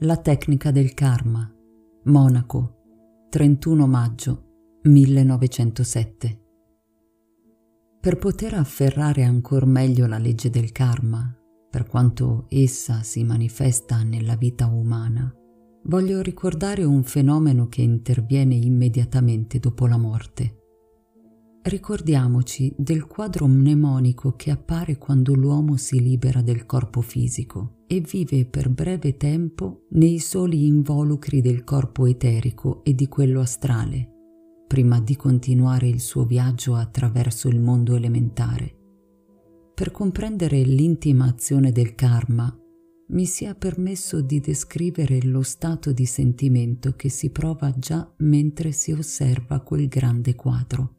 La tecnica del karma. Monaco, 31 maggio 1907. Per poter afferrare ancor meglio la legge del karma, per quanto essa si manifesta nella vita umana, voglio ricordare un fenomeno che interviene immediatamente dopo la morte. Ricordiamoci del quadro mnemonico che appare quando l'uomo si libera del corpo fisico e vive per breve tempo nei soli involucri del corpo eterico e di quello astrale, prima di continuare il suo viaggio attraverso il mondo elementare. Per comprendere l'intima azione del karma, mi sia permesso di descrivere lo stato di sentimento che si prova già mentre si osserva quel grande quadro.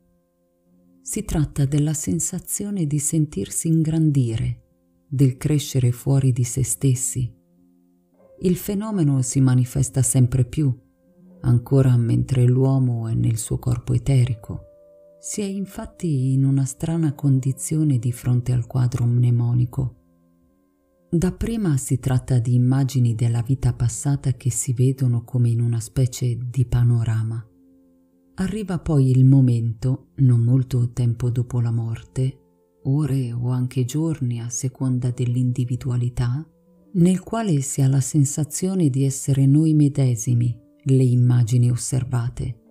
Si tratta della sensazione di sentirsi ingrandire, del crescere fuori di se stessi. Il fenomeno si manifesta sempre più, ancora mentre l'uomo è nel suo corpo eterico. Si è infatti in una strana condizione di fronte al quadro mnemonico. Dapprima si tratta di immagini della vita passata che si vedono come in una specie di panorama. Arriva poi il momento, non molto tempo dopo la morte, ore o anche giorni a seconda dell'individualità, nel quale si ha la sensazione di essere noi medesimi le immagini osservate.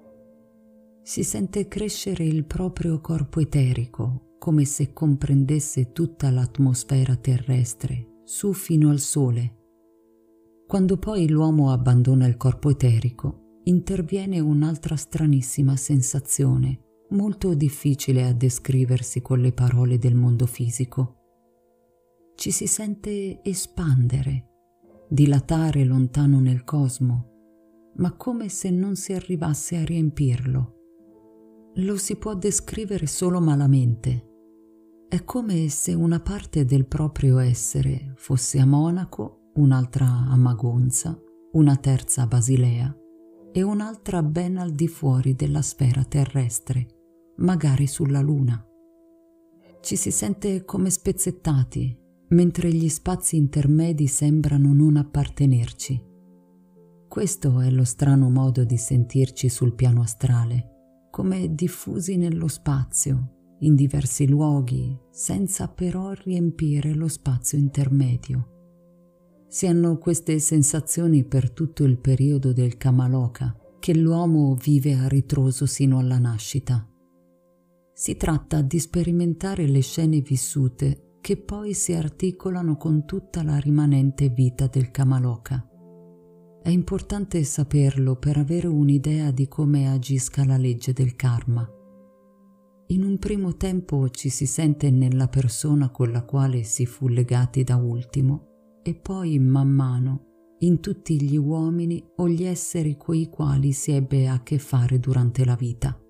Si sente crescere il proprio corpo eterico, come se comprendesse tutta l'atmosfera terrestre, su fino al sole. Quando poi l'uomo abbandona il corpo eterico, interviene un'altra stranissima sensazione, molto difficile a descriversi con le parole del mondo fisico. Ci si sente espandere, dilatare lontano nel cosmo, ma come se non si arrivasse a riempirlo. Lo si può descrivere solo malamente. È come se una parte del proprio essere fosse a Monaco, un'altra a Magonza, una terza a Basilea, e un'altra ben al di fuori della sfera terrestre, magari sulla Luna. Ci si sente come spezzettati, mentre gli spazi intermedi sembrano non appartenerci. Questo è lo strano modo di sentirci sul piano astrale, come diffusi nello spazio, in diversi luoghi, senza però riempire lo spazio intermedio. Si hanno queste sensazioni per tutto il periodo del Kamaloka, che l'uomo vive a ritroso sino alla nascita. Si tratta di sperimentare le scene vissute che poi si articolano con tutta la rimanente vita del Kamaloka. È importante saperlo per avere un'idea di come agisca la legge del karma. In un primo tempo ci si sente nella persona con la quale si fu legati da ultimo e poi man mano in tutti gli uomini o gli esseri coi quali si ebbe a che fare durante la vita.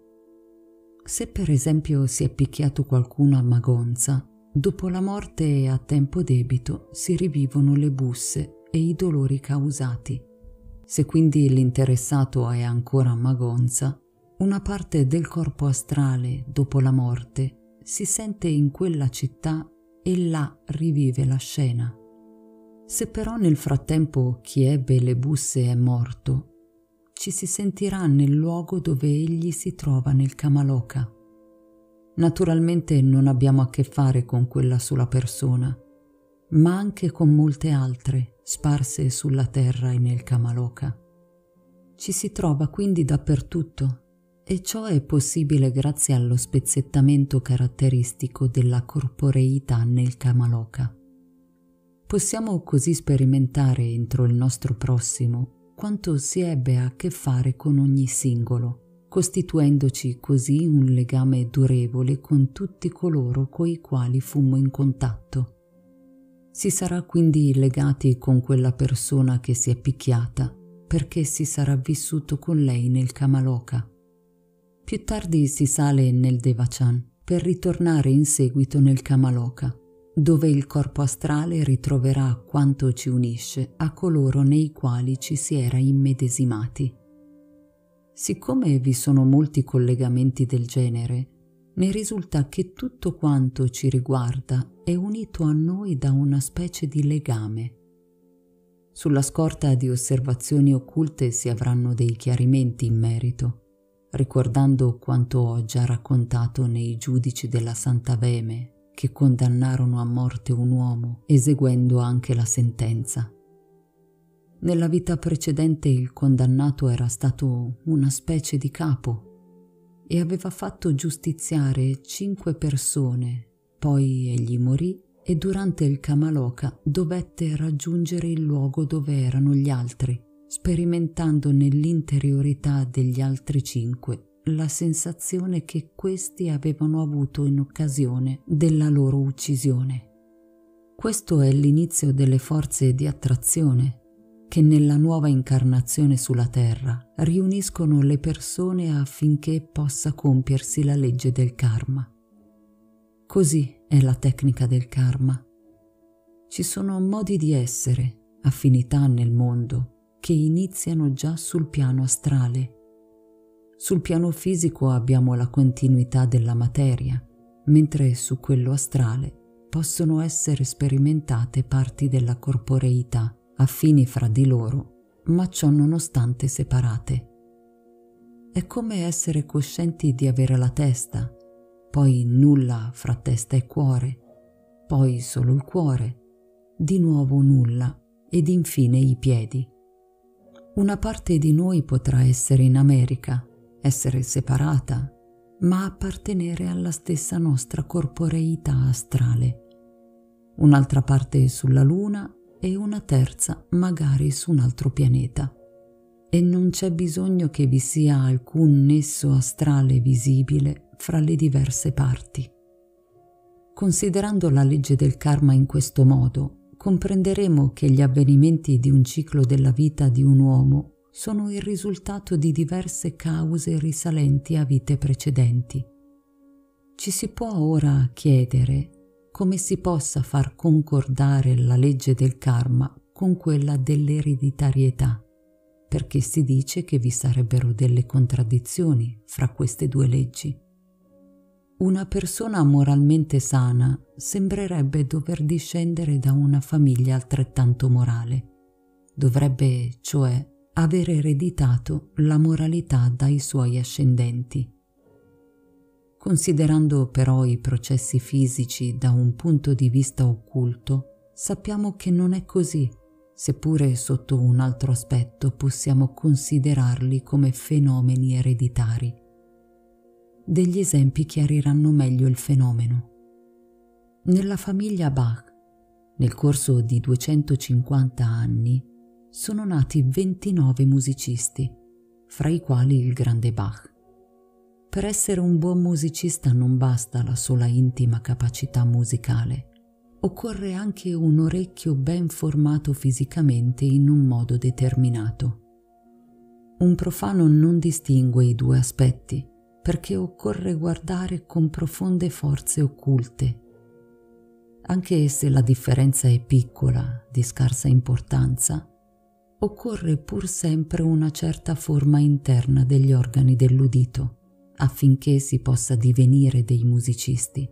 Se per esempio si è picchiato qualcuno a magonza, dopo la morte e a tempo debito si rivivono le busse e i dolori causati. Se quindi l'interessato è ancora a magonza, una parte del corpo astrale dopo la morte si sente in quella città e là rivive la scena. Se però nel frattempo chi ebbe le busse è morto, ci si sentirà nel luogo dove egli si trova nel Kamaloka. Naturalmente non abbiamo a che fare con quella sola persona, ma anche con molte altre sparse sulla terra e nel Kamaloka. Ci si trova quindi dappertutto e ciò è possibile grazie allo spezzettamento caratteristico della corporeità nel Kamaloka. Possiamo così sperimentare entro il nostro prossimo quanto si ebbe a che fare con ogni singolo, costituendoci così un legame durevole con tutti coloro coi quali fummo in contatto. Si sarà quindi legati con quella persona che si è picchiata, perché si sarà vissuto con lei nel Kamaloka. Più tardi si sale nel Devachan per ritornare in seguito nel Kamaloka dove il corpo astrale ritroverà quanto ci unisce a coloro nei quali ci si era immedesimati. Siccome vi sono molti collegamenti del genere, ne risulta che tutto quanto ci riguarda è unito a noi da una specie di legame. Sulla scorta di osservazioni occulte si avranno dei chiarimenti in merito, ricordando quanto ho già raccontato nei giudici della Santa Veme che condannarono a morte un uomo eseguendo anche la sentenza. Nella vita precedente il condannato era stato una specie di capo e aveva fatto giustiziare cinque persone, poi egli morì e durante il Kamaloka dovette raggiungere il luogo dove erano gli altri, sperimentando nell'interiorità degli altri cinque la sensazione che questi avevano avuto in occasione della loro uccisione. Questo è l'inizio delle forze di attrazione che nella nuova incarnazione sulla Terra riuniscono le persone affinché possa compiersi la legge del karma. Così è la tecnica del karma. Ci sono modi di essere, affinità nel mondo, che iniziano già sul piano astrale. Sul piano fisico abbiamo la continuità della materia, mentre su quello astrale possono essere sperimentate parti della corporeità, affini fra di loro, ma ciò nonostante separate. È come essere coscienti di avere la testa, poi nulla fra testa e cuore, poi solo il cuore, di nuovo nulla ed infine i piedi. Una parte di noi potrà essere in America, essere separata, ma appartenere alla stessa nostra corporeità astrale. Un'altra parte sulla Luna e una terza magari su un altro pianeta. E non c'è bisogno che vi sia alcun nesso astrale visibile fra le diverse parti. Considerando la legge del karma in questo modo, comprenderemo che gli avvenimenti di un ciclo della vita di un uomo sono il risultato di diverse cause risalenti a vite precedenti. Ci si può ora chiedere come si possa far concordare la legge del karma con quella dell'ereditarietà, perché si dice che vi sarebbero delle contraddizioni fra queste due leggi. Una persona moralmente sana sembrerebbe dover discendere da una famiglia altrettanto morale. Dovrebbe, cioè, aver ereditato la moralità dai suoi ascendenti. Considerando però i processi fisici da un punto di vista occulto, sappiamo che non è così, seppure sotto un altro aspetto possiamo considerarli come fenomeni ereditari degli esempi chiariranno meglio il fenomeno. Nella famiglia Bach, nel corso di 250 anni, sono nati 29 musicisti, fra i quali il grande Bach. Per essere un buon musicista non basta la sola intima capacità musicale, occorre anche un orecchio ben formato fisicamente in un modo determinato. Un profano non distingue i due aspetti, perché occorre guardare con profonde forze occulte. Anche se la differenza è piccola, di scarsa importanza, occorre pur sempre una certa forma interna degli organi dell'udito affinché si possa divenire dei musicisti.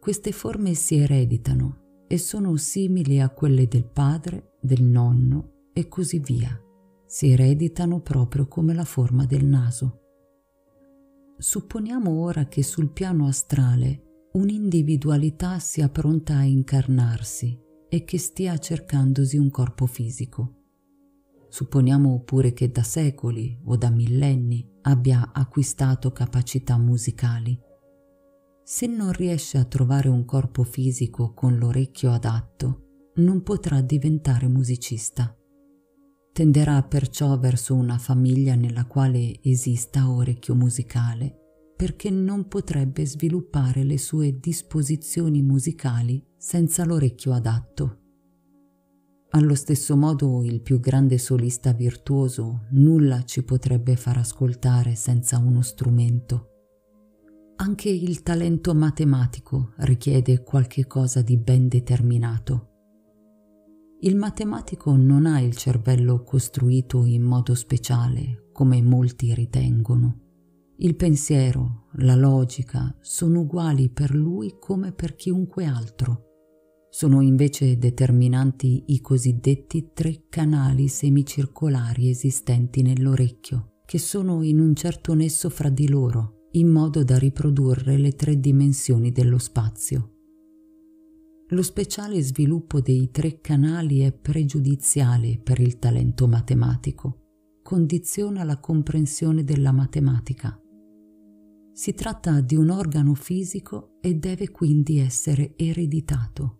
Queste forme si ereditano e sono simili a quelle del padre, del nonno e così via. Si ereditano proprio come la forma del naso. Supponiamo ora che sul piano astrale un'individualità sia pronta a incarnarsi e che stia cercandosi un corpo fisico. Supponiamo pure che da secoli o da millenni abbia acquistato capacità musicali. Se non riesce a trovare un corpo fisico con l'orecchio adatto, non potrà diventare musicista. Tenderà perciò verso una famiglia nella quale esista orecchio musicale, perché non potrebbe sviluppare le sue disposizioni musicali senza l'orecchio adatto. Allo stesso modo il più grande solista virtuoso nulla ci potrebbe far ascoltare senza uno strumento. Anche il talento matematico richiede qualche cosa di ben determinato. Il matematico non ha il cervello costruito in modo speciale, come molti ritengono. Il pensiero, la logica sono uguali per lui come per chiunque altro. Sono invece determinanti i cosiddetti tre canali semicircolari esistenti nell'orecchio, che sono in un certo nesso fra di loro, in modo da riprodurre le tre dimensioni dello spazio. Lo speciale sviluppo dei tre canali è pregiudiziale per il talento matematico, condiziona la comprensione della matematica. Si tratta di un organo fisico e deve quindi essere ereditato.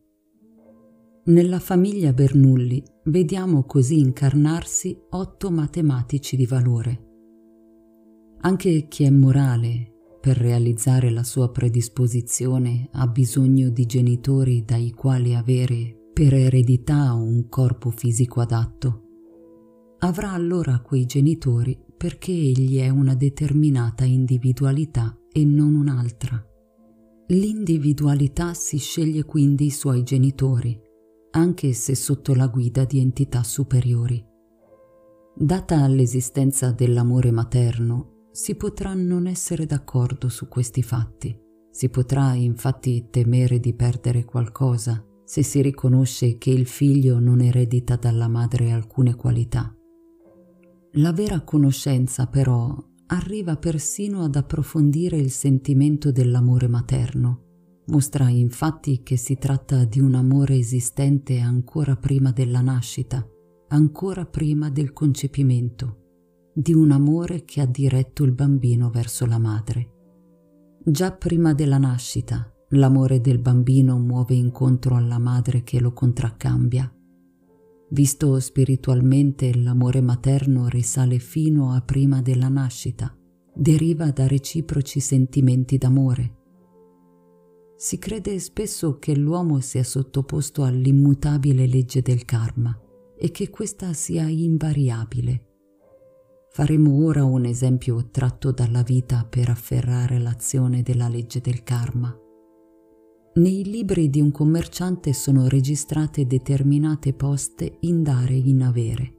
Nella famiglia Bernoulli vediamo così incarnarsi otto matematici di valore. Anche chi è morale, per realizzare la sua predisposizione, ha bisogno di genitori dai quali avere per eredità un corpo fisico adatto avrà allora quei genitori perché egli è una determinata individualità e non un'altra. L'individualità si sceglie quindi i suoi genitori, anche se sotto la guida di entità superiori. Data l'esistenza dell'amore materno, si potrà non essere d'accordo su questi fatti. Si potrà infatti temere di perdere qualcosa se si riconosce che il figlio non eredita dalla madre alcune qualità. La vera conoscenza, però, arriva persino ad approfondire il sentimento dell'amore materno. Mostra infatti che si tratta di un amore esistente ancora prima della nascita, ancora prima del concepimento, di un amore che ha diretto il bambino verso la madre. Già prima della nascita, l'amore del bambino muove incontro alla madre che lo contraccambia Visto spiritualmente, l'amore materno risale fino a prima della nascita, deriva da reciproci sentimenti d'amore. Si crede spesso che l'uomo sia sottoposto all'immutabile legge del karma e che questa sia invariabile. Faremo ora un esempio tratto dalla vita per afferrare l'azione della legge del karma. Nei libri di un commerciante sono registrate determinate poste in dare e in avere.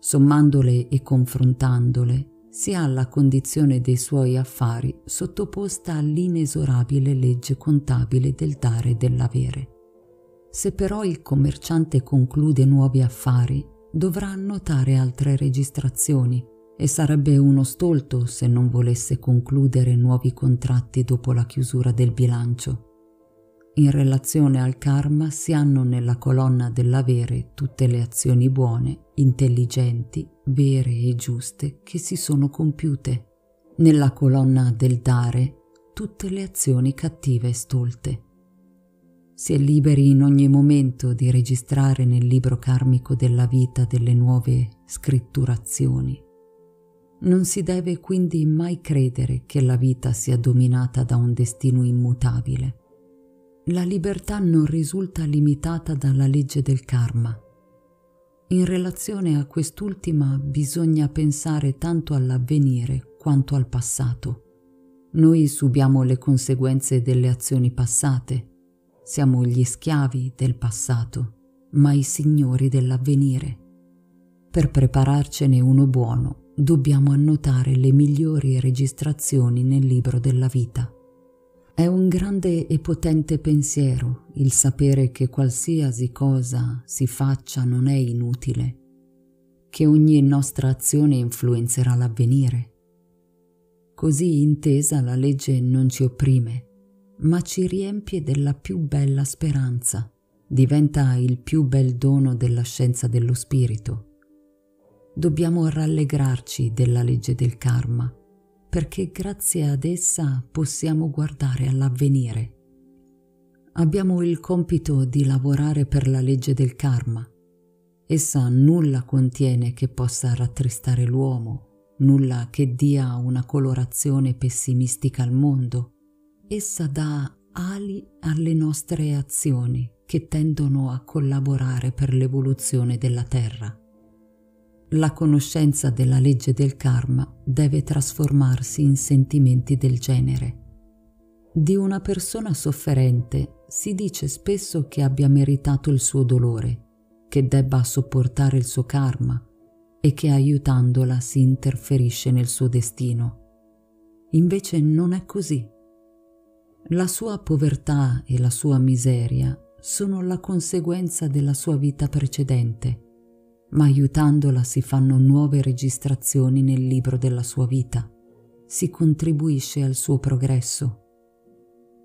Sommandole e confrontandole, si ha la condizione dei suoi affari sottoposta all'inesorabile legge contabile del dare e dell'avere. Se però il commerciante conclude nuovi affari, dovrà annotare altre registrazioni e sarebbe uno stolto se non volesse concludere nuovi contratti dopo la chiusura del bilancio. In relazione al karma si hanno nella colonna dell'avere tutte le azioni buone, intelligenti, vere e giuste che si sono compiute. Nella colonna del dare tutte le azioni cattive e stolte. Si è liberi in ogni momento di registrare nel libro karmico della vita delle nuove scritturazioni. Non si deve quindi mai credere che la vita sia dominata da un destino immutabile la libertà non risulta limitata dalla legge del karma. In relazione a quest'ultima bisogna pensare tanto all'avvenire quanto al passato. Noi subiamo le conseguenze delle azioni passate, siamo gli schiavi del passato, ma i signori dell'avvenire. Per prepararcene uno buono dobbiamo annotare le migliori registrazioni nel libro della vita. È un grande e potente pensiero il sapere che qualsiasi cosa si faccia non è inutile, che ogni nostra azione influenzerà l'avvenire. Così intesa la legge non ci opprime, ma ci riempie della più bella speranza, diventa il più bel dono della scienza dello spirito. Dobbiamo rallegrarci della legge del karma perché grazie ad essa possiamo guardare all'avvenire. Abbiamo il compito di lavorare per la legge del karma. Essa nulla contiene che possa rattristare l'uomo, nulla che dia una colorazione pessimistica al mondo. Essa dà ali alle nostre azioni che tendono a collaborare per l'evoluzione della Terra la conoscenza della legge del karma deve trasformarsi in sentimenti del genere. Di una persona sofferente si dice spesso che abbia meritato il suo dolore, che debba sopportare il suo karma e che aiutandola si interferisce nel suo destino. Invece non è così. La sua povertà e la sua miseria sono la conseguenza della sua vita precedente, ma aiutandola si fanno nuove registrazioni nel libro della sua vita, si contribuisce al suo progresso.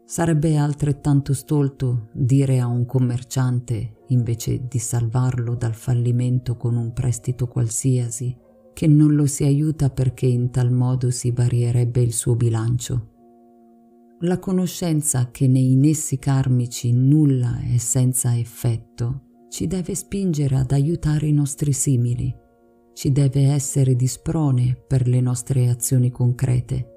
Sarebbe altrettanto stolto dire a un commerciante, invece di salvarlo dal fallimento con un prestito qualsiasi, che non lo si aiuta perché in tal modo si varierebbe il suo bilancio. La conoscenza che nei nessi karmici nulla è senza effetto ci deve spingere ad aiutare i nostri simili, ci deve essere di sprone per le nostre azioni concrete.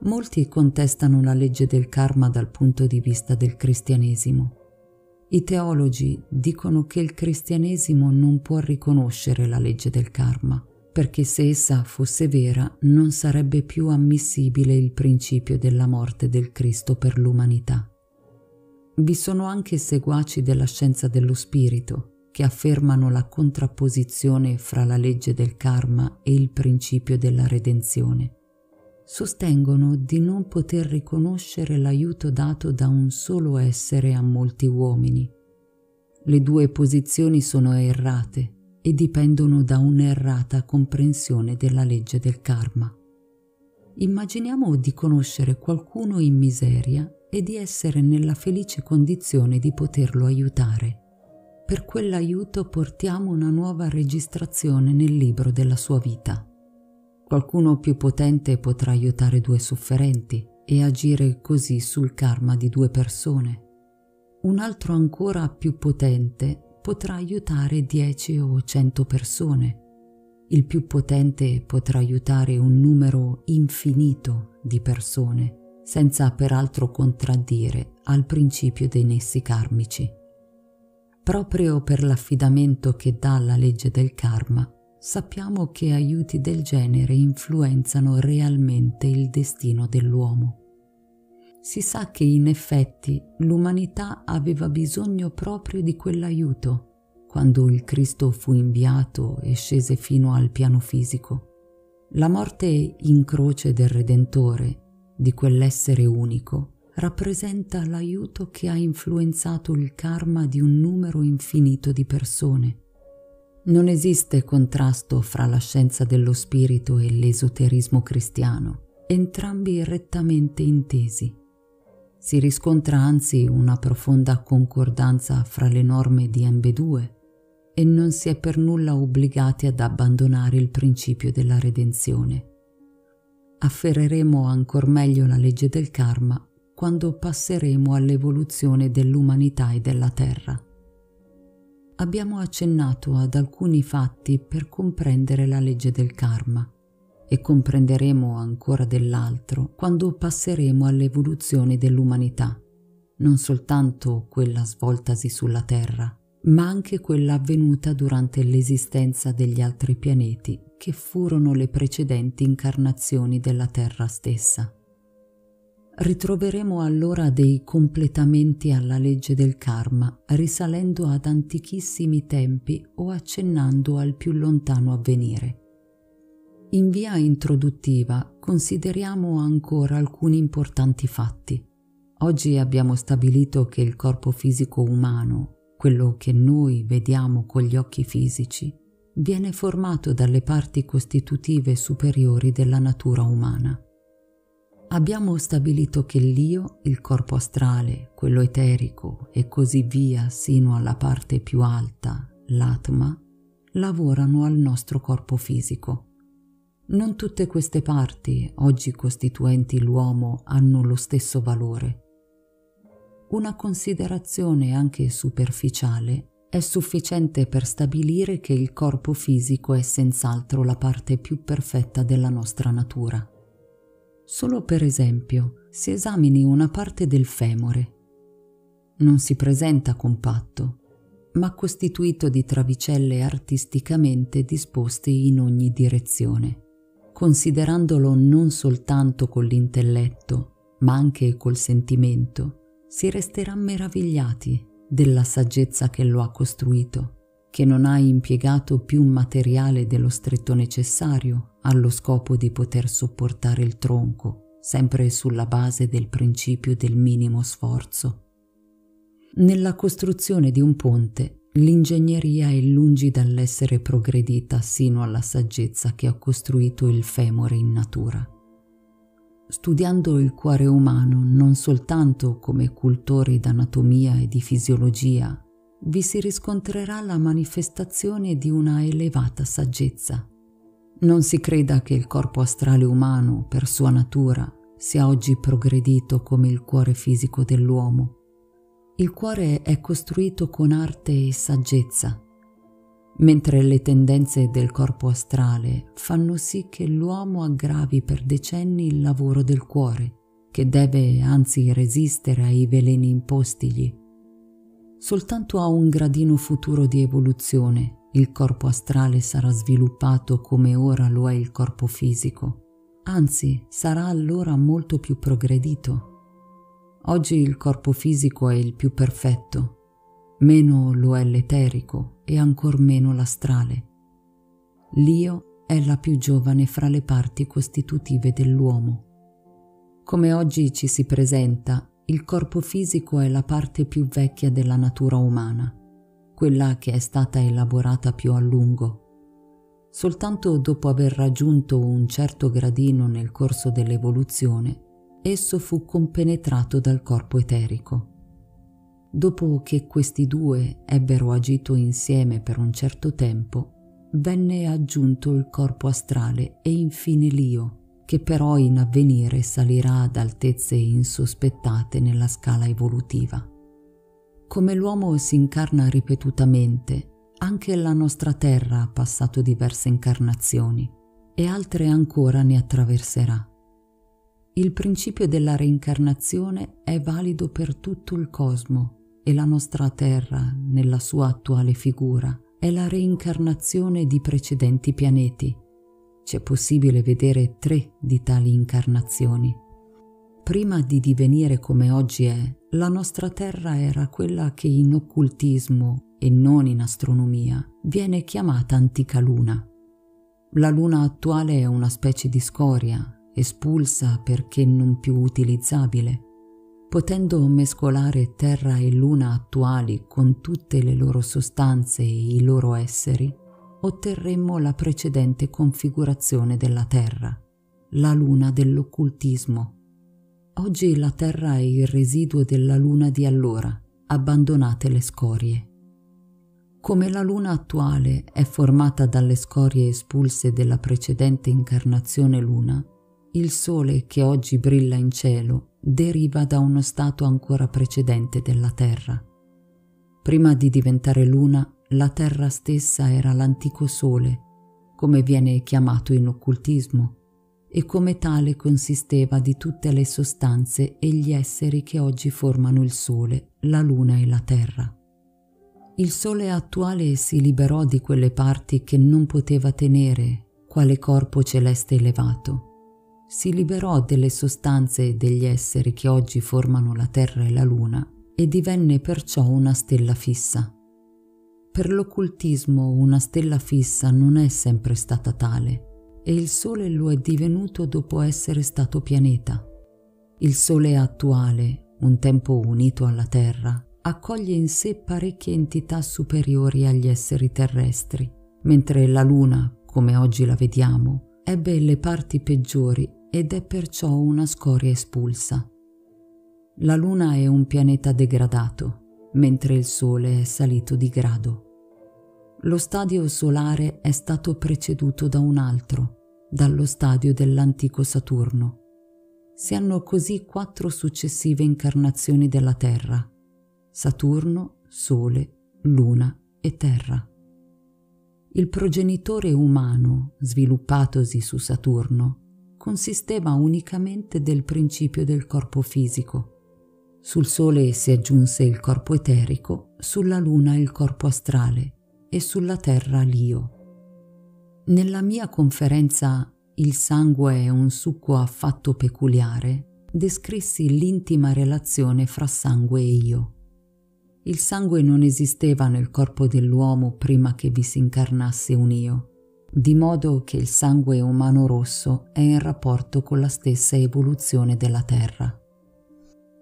Molti contestano la legge del karma dal punto di vista del cristianesimo. I teologi dicono che il cristianesimo non può riconoscere la legge del karma perché se essa fosse vera non sarebbe più ammissibile il principio della morte del Cristo per l'umanità. Vi sono anche seguaci della scienza dello spirito che affermano la contrapposizione fra la legge del karma e il principio della redenzione. Sostengono di non poter riconoscere l'aiuto dato da un solo essere a molti uomini. Le due posizioni sono errate e dipendono da un'errata comprensione della legge del karma. Immaginiamo di conoscere qualcuno in miseria e di essere nella felice condizione di poterlo aiutare. Per quell'aiuto portiamo una nuova registrazione nel libro della sua vita. Qualcuno più potente potrà aiutare due sofferenti e agire così sul karma di due persone. Un altro ancora più potente potrà aiutare 10 o 100 persone. Il più potente potrà aiutare un numero infinito di persone, senza peraltro contraddire al principio dei nessi karmici. Proprio per l'affidamento che dà la legge del karma, sappiamo che aiuti del genere influenzano realmente il destino dell'uomo. Si sa che in effetti l'umanità aveva bisogno proprio di quell'aiuto quando il Cristo fu inviato e scese fino al piano fisico. La morte in croce del Redentore, di quell'essere unico, rappresenta l'aiuto che ha influenzato il karma di un numero infinito di persone. Non esiste contrasto fra la scienza dello spirito e l'esoterismo cristiano, entrambi rettamente intesi. Si riscontra anzi una profonda concordanza fra le norme di ambedue e non si è per nulla obbligati ad abbandonare il principio della redenzione. Afferreremo ancor meglio la legge del karma quando passeremo all'evoluzione dell'umanità e della Terra. Abbiamo accennato ad alcuni fatti per comprendere la legge del karma e comprenderemo ancora dell'altro quando passeremo all'evoluzione dell'umanità, non soltanto quella svoltasi sulla Terra, ma anche quella avvenuta durante l'esistenza degli altri pianeti che furono le precedenti incarnazioni della Terra stessa. Ritroveremo allora dei completamenti alla legge del karma, risalendo ad antichissimi tempi o accennando al più lontano avvenire. In via introduttiva consideriamo ancora alcuni importanti fatti. Oggi abbiamo stabilito che il corpo fisico umano, quello che noi vediamo con gli occhi fisici, viene formato dalle parti costitutive superiori della natura umana. Abbiamo stabilito che l'io, il corpo astrale, quello eterico e così via sino alla parte più alta, l'atma, lavorano al nostro corpo fisico. Non tutte queste parti, oggi costituenti l'uomo, hanno lo stesso valore. Una considerazione anche superficiale è sufficiente per stabilire che il corpo fisico è senz'altro la parte più perfetta della nostra natura. Solo per esempio, si esamini una parte del femore. Non si presenta compatto, ma costituito di travicelle artisticamente disposte in ogni direzione considerandolo non soltanto con l'intelletto, ma anche col sentimento, si resterà meravigliati della saggezza che lo ha costruito, che non ha impiegato più materiale dello stretto necessario allo scopo di poter sopportare il tronco, sempre sulla base del principio del minimo sforzo. Nella costruzione di un ponte, l'ingegneria è lungi dall'essere progredita sino alla saggezza che ha costruito il femore in natura. Studiando il cuore umano non soltanto come cultori d'anatomia e di fisiologia, vi si riscontrerà la manifestazione di una elevata saggezza. Non si creda che il corpo astrale umano, per sua natura, sia oggi progredito come il cuore fisico dell'uomo. Il cuore è costruito con arte e saggezza, mentre le tendenze del corpo astrale fanno sì che l'uomo aggravi per decenni il lavoro del cuore, che deve anzi resistere ai veleni impostigli. Soltanto a un gradino futuro di evoluzione il corpo astrale sarà sviluppato come ora lo è il corpo fisico, anzi sarà allora molto più progredito. Oggi il corpo fisico è il più perfetto, meno lo è l'eterico e ancor meno l'astrale. L'io è la più giovane fra le parti costitutive dell'uomo. Come oggi ci si presenta il corpo fisico è la parte più vecchia della natura umana, quella che è stata elaborata più a lungo. Soltanto dopo aver raggiunto un certo gradino nel corso dell'evoluzione, esso fu compenetrato dal corpo eterico. Dopo che questi due ebbero agito insieme per un certo tempo, venne aggiunto il corpo astrale e infine l'io, che però in avvenire salirà ad altezze insospettate nella scala evolutiva. Come l'uomo si incarna ripetutamente, anche la nostra terra ha passato diverse incarnazioni e altre ancora ne attraverserà. Il principio della reincarnazione è valido per tutto il cosmo e la nostra terra, nella sua attuale figura, è la reincarnazione di precedenti pianeti c'è possibile vedere tre di tali incarnazioni. Prima di divenire come oggi è, la nostra Terra era quella che in occultismo e non in astronomia viene chiamata antica luna. La luna attuale è una specie di scoria, espulsa perché non più utilizzabile. Potendo mescolare terra e luna attuali con tutte le loro sostanze e i loro esseri, otterremmo la precedente configurazione della Terra, la luna dell'occultismo. Oggi la Terra è il residuo della luna di allora, abbandonate le scorie. Come la luna attuale è formata dalle scorie espulse della precedente incarnazione luna, il sole che oggi brilla in cielo deriva da uno stato ancora precedente della Terra. Prima di diventare luna, la terra stessa era l'antico sole, come viene chiamato in occultismo, e come tale consisteva di tutte le sostanze e gli esseri che oggi formano il sole, la luna e la terra. Il sole attuale si liberò di quelle parti che non poteva tenere, quale corpo celeste elevato. Si liberò delle sostanze e degli esseri che oggi formano la terra e la luna e divenne perciò una stella fissa. Per l'occultismo una stella fissa non è sempre stata tale e il Sole lo è divenuto dopo essere stato pianeta. Il Sole attuale, un tempo unito alla Terra, accoglie in sé parecchie entità superiori agli esseri terrestri, mentre la Luna, come oggi la vediamo, ebbe le parti peggiori ed è perciò una scoria espulsa. La Luna è un pianeta degradato mentre il Sole è salito di grado. Lo stadio solare è stato preceduto da un altro, dallo stadio dell'antico Saturno. Si hanno così quattro successive incarnazioni della Terra, Saturno, Sole, Luna e Terra. Il progenitore umano, sviluppatosi su Saturno, consisteva unicamente del principio del corpo fisico, sul Sole si aggiunse il corpo eterico, sulla Luna il corpo astrale e sulla Terra l'io. Nella mia conferenza Il sangue è un succo affatto peculiare, descrissi l'intima relazione fra sangue e io. Il sangue non esisteva nel corpo dell'uomo prima che vi si incarnasse un io, di modo che il sangue umano rosso è in rapporto con la stessa evoluzione della Terra.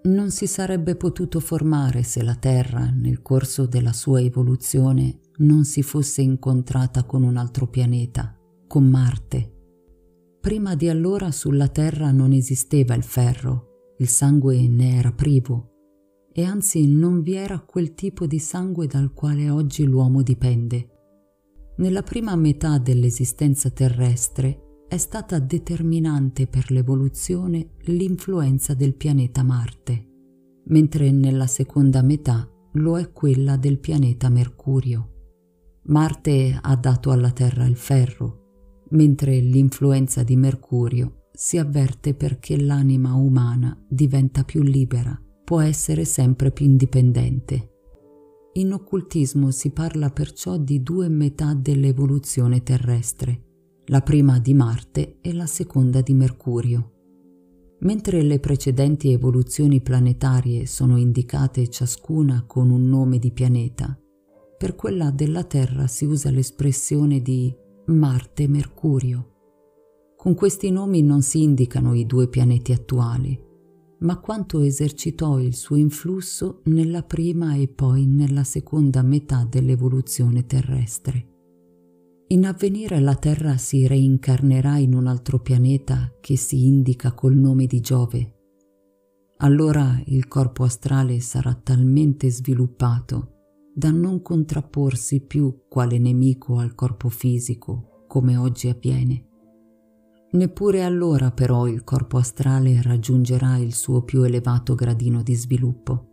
non si sarebbe potuto formare se la Terra, nel corso della sua evoluzione, non si fosse incontrata con un altro pianeta, con Marte. Prima di allora sulla Terra non esisteva il ferro, il sangue ne era privo, e anzi non vi era quel tipo di sangue dal quale oggi l'uomo dipende. Nella prima metà dell'esistenza terrestre è stata determinante per l'evoluzione l'influenza del pianeta Marte, mentre nella seconda metà lo è quella del pianeta Mercurio. Marte ha dato alla Terra il ferro, mentre l'influenza di Mercurio si avverte perché l'anima umana diventa più libera, può essere sempre più indipendente. In occultismo si parla perciò di due metà dell'evoluzione terrestre, la prima di Marte e la seconda di Mercurio. Mentre le precedenti evoluzioni planetarie sono indicate ciascuna con un nome di pianeta, per quella della Terra si usa l'espressione di Marte-Mercurio. Con questi nomi non si indicano i due pianeti attuali, ma quanto esercitò il suo influsso nella prima e poi nella seconda metà dell'evoluzione terrestre. In avvenire la Terra si reincarnerà in un altro pianeta che si indica col nome di Giove. Allora il corpo astrale sarà talmente sviluppato da non contrapporsi più quale nemico al corpo fisico, come oggi avviene. Neppure allora però il corpo astrale raggiungerà il suo più elevato gradino di sviluppo.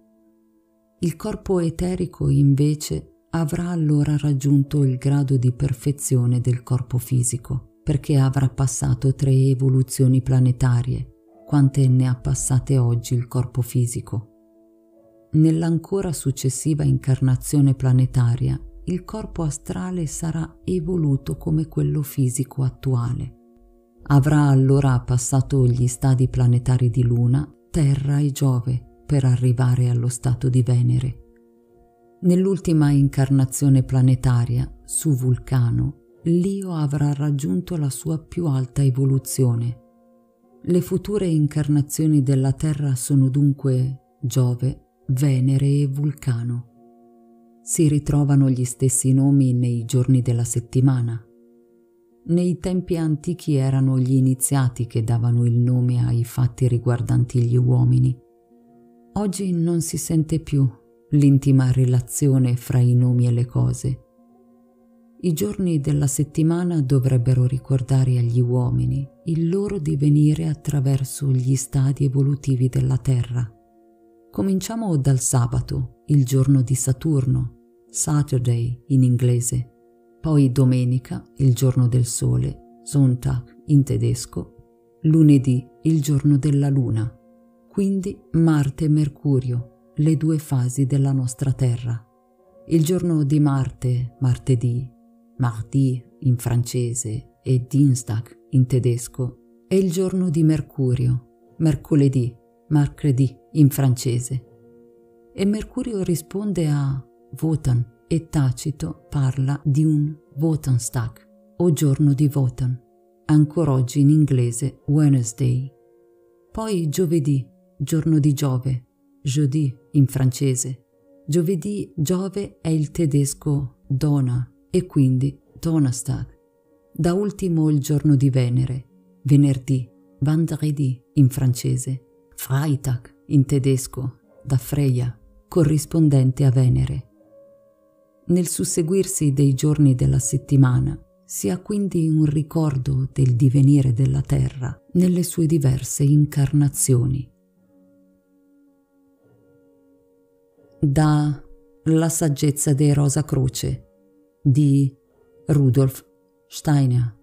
Il corpo eterico invece avrà allora raggiunto il grado di perfezione del corpo fisico, perché avrà passato tre evoluzioni planetarie, quante ne ha passate oggi il corpo fisico. Nell'ancora successiva incarnazione planetaria, il corpo astrale sarà evoluto come quello fisico attuale. Avrà allora passato gli stadi planetari di Luna, Terra e Giove per arrivare allo stato di Venere Nell'ultima incarnazione planetaria, su Vulcano, l'Io avrà raggiunto la sua più alta evoluzione. Le future incarnazioni della Terra sono dunque Giove, Venere e Vulcano. Si ritrovano gli stessi nomi nei giorni della settimana. Nei tempi antichi erano gli iniziati che davano il nome ai fatti riguardanti gli uomini. Oggi non si sente più l'intima relazione fra i nomi e le cose. I giorni della settimana dovrebbero ricordare agli uomini il loro divenire attraverso gli stadi evolutivi della Terra. Cominciamo dal sabato, il giorno di Saturno, Saturday in inglese, poi domenica, il giorno del Sole, Sonntag in tedesco, lunedì, il giorno della Luna, quindi Marte e Mercurio, le due fasi della nostra Terra. Il giorno di Marte, martedì, mardi in francese e Dienstag in tedesco, è il giorno di Mercurio, mercoledì, mercredì in francese. E Mercurio risponde a Wotan e Tacito parla di un Wotanstag o giorno di Wotan, ancora oggi in inglese Wednesday. Poi giovedì, giorno di Giove, jeudi in francese. Giovedì Giove è il tedesco Dona e quindi Donnerstag. Da ultimo il giorno di Venere, venerdì, vendredi in francese, Freitag in tedesco, da Freya, corrispondente a Venere. Nel susseguirsi dei giorni della settimana si ha quindi un ricordo del divenire della Terra nelle sue diverse incarnazioni. da La saggezza dei Rosa Croce di Rudolf Steiner.